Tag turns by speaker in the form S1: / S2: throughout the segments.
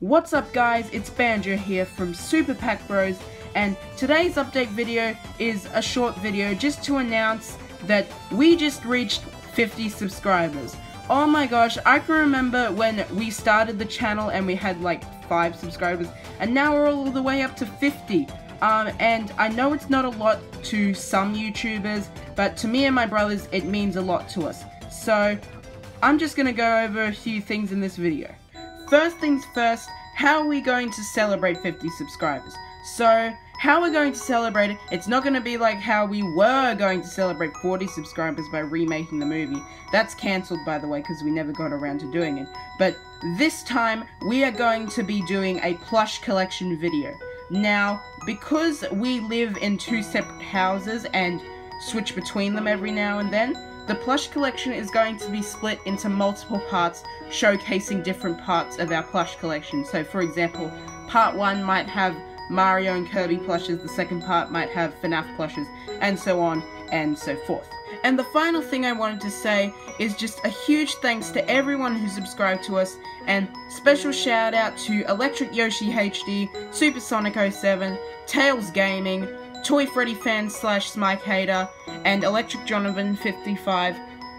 S1: What's up guys, it's Banjo here from Super Pac Bros and today's update video is a short video just to announce that we just reached 50 subscribers. Oh my gosh, I can remember when we started the channel and we had like 5 subscribers and now we're all the way up to 50. Um, and I know it's not a lot to some YouTubers, but to me and my brothers, it means a lot to us. So, I'm just gonna go over a few things in this video. First things first, how are we going to celebrate 50 subscribers? So, how we're going to celebrate it, it's not going to be like how we were going to celebrate 40 subscribers by remaking the movie. That's cancelled, by the way, because we never got around to doing it. But this time, we are going to be doing a plush collection video. Now, because we live in two separate houses and switch between them every now and then, the plush collection is going to be split into multiple parts, showcasing different parts of our plush collection. So, for example, part 1 might have Mario and Kirby plushes, the second part might have FNAF plushes, and so on and so forth. And the final thing I wanted to say is just a huge thanks to everyone who subscribed to us, and special shout out to Electric Yoshi HD, Supersonic 07, Tails Gaming, Toy Freddy fan slash Smike hater, and Electric Jonathan 55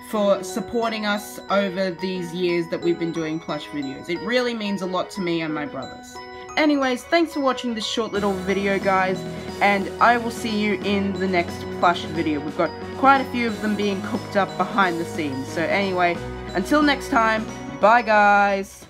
S1: for supporting us over these years that we've been doing plush videos. It really means a lot to me and my brothers. Anyways, thanks for watching this short little video, guys, and I will see you in the next plush video. We've got quite a few of them being cooked up behind the scenes. So anyway, until next time, bye guys!